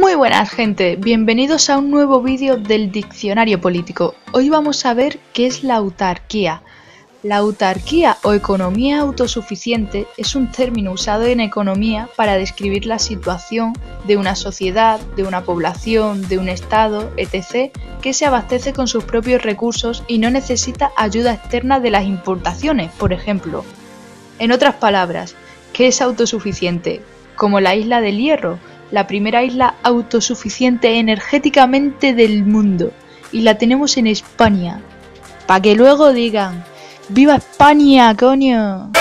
Muy buenas gente, bienvenidos a un nuevo vídeo del diccionario político. Hoy vamos a ver qué es la autarquía. La autarquía o economía autosuficiente es un término usado en economía para describir la situación de una sociedad, de una población, de un estado, etc., que se abastece con sus propios recursos y no necesita ayuda externa de las importaciones, por ejemplo. En otras palabras, ¿qué es autosuficiente? Como la isla del Hierro, la primera isla autosuficiente energéticamente del mundo. Y la tenemos en España. Para que luego digan, ¡Viva España, coño!